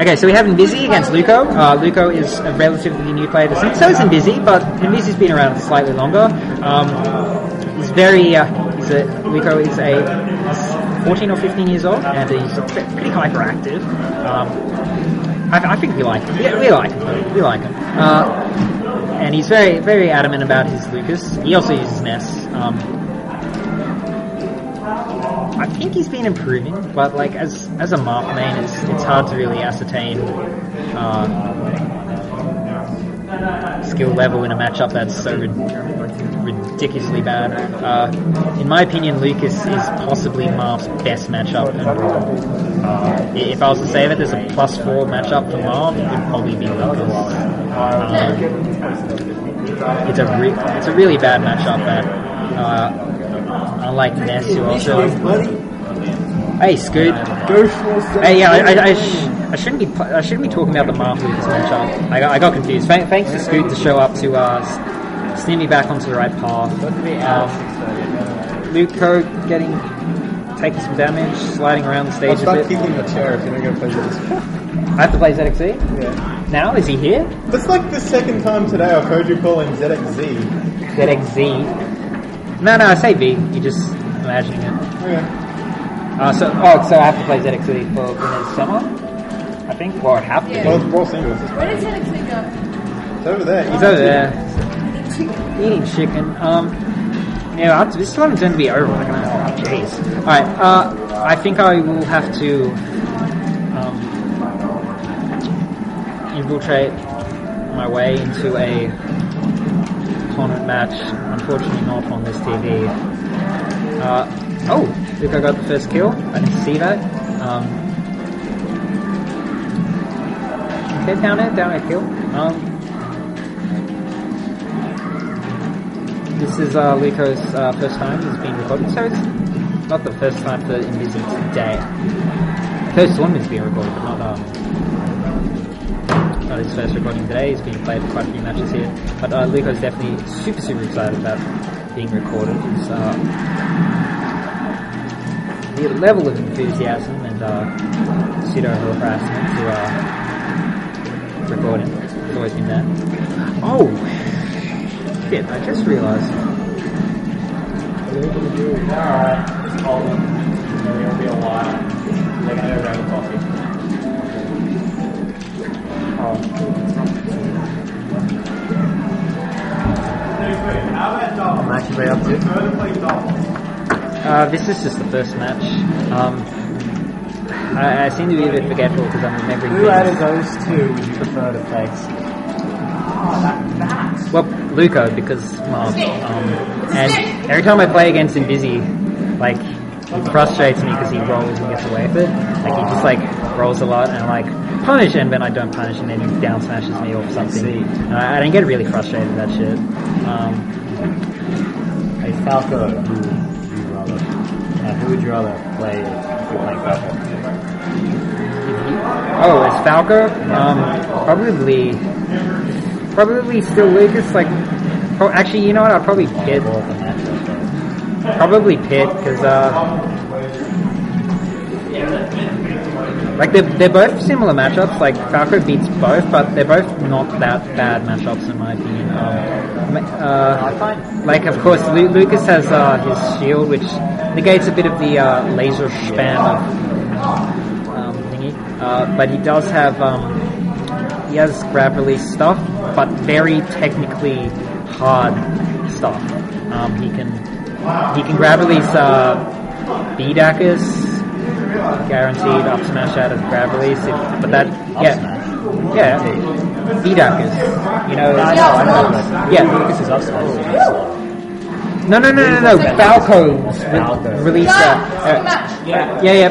Okay, so we have Invisi against Luco. Uh, Luco is a relatively new player to so is Invisi, but Invisi's been around slightly longer. Um, he's very, uh, he's a, Luco is a 14 or 15 years old, and he's pretty hyperactive. Um, I, I think we like him. We, we like him. We like him. Uh, and he's very, very adamant about his Lucas. He also uses Ness. Um, think he's been improving, but like as as a Marth main, it's it's hard to really ascertain uh, skill level in a matchup that's so rid- ridiculously bad. Uh, in my opinion, Lucas is possibly Marth's best matchup. And, uh, if I was to say that there's a plus four matchup for Marth, it would probably be Lucas. Um, it's a re- it's a really bad matchup that. Uh, unlike Ness, who also. Hey, Scoot. Hey, yeah, I, I, I, sh- I shouldn't be pl- I shouldn't be talking about the Marth Lucas matchup. I got, I got confused. Thank, thanks to Scoot to show up to uh, steer me back onto the right path. Um, Luco getting taking some damage, sliding around the stage a Start bit. kicking the chair if you're not going to play this. I have to play ZXZ Yeah. now. Is he here? That's like the second time today I've heard you call him ZXZ. ZXZ. No, no, I say V. You're just imagining it. Okay. Uh, so, oh, so I have to play ZXZ for Winners Summer. I think, or I have to. Yeah. Well, it's Brawl Singles. It's Where does it actually go? over there. He's over there eating chicken. Um, yeah, I- this one's going to be over. Like, oh, jeez. All right. Uh, I think I will have to um, infiltrate my way into a tournament match. Unfortunately, not on this TV. Uh, oh! I got the first kill. I didn't see that. Um, okay, down it, down it, kill. Um, This is uh, uh, first time he's been recorded, so it's not the first time for Invisi today. First one has been recorded, but not um, not his first recording today. He's been played quite a few matches here, but uh, Luco's definitely super super excited about being recorded. It's, uh, the level of enthusiasm and uh, pseudo harassment to uh, recording has always been there. Oh, shit! I just realised. Alright, just hold them. Maybe it'll be a while. They're gonna go grab a coffee. Oh, I'm actually very up to Uh, this is just the first match. Um, I, I seem to be a bit forgetful because I'm remembering Who out of those two would you prefer to face? Well, Luco because Marth. Um, and every time I play against him, busy, like it frustrates me because he rolls and gets away with it. Like he just like rolls a lot and like punish, and then I don't punish, and then he down smashes me or something. Uh, I don't get really frustrated with that shit. Um, Hey Falco, who would you rather? Uh, who would you rather play if you're playing Falco? Oh, as Falco? Um, probably, probably still Lucas. Like, oh, actually, you know what? I'll probably Pit. Or the matchup? though? Probably Pit because, uh, like they're they're both similar matchups. Like Falco beats both, but they're both not that bad matchups in my opinion. Um, uh, like of course, Lu- Lucas has uh, his shield, which negates a bit of the uh, laser spam of um, thingy. Uh, but he does have um, he has grab release stuff, but very technically hard stuff. Um, he can he can grab release uh, B Dacus, guaranteed up smash out of grab release. If, but that yeah yeah B Dacus. You know I know, I know, but yeah Lucas is up smash. no no no no no Falco's re- Falco. release that. Second Uh, match. yeah, yeah.